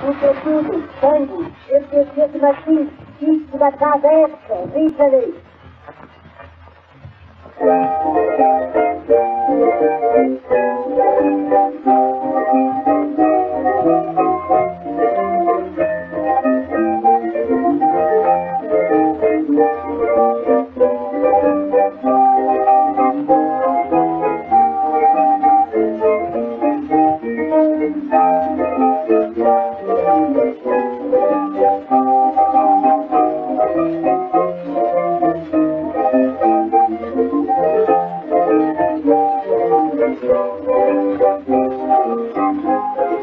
porque tudo, sangue, esse esse machis, isto da casa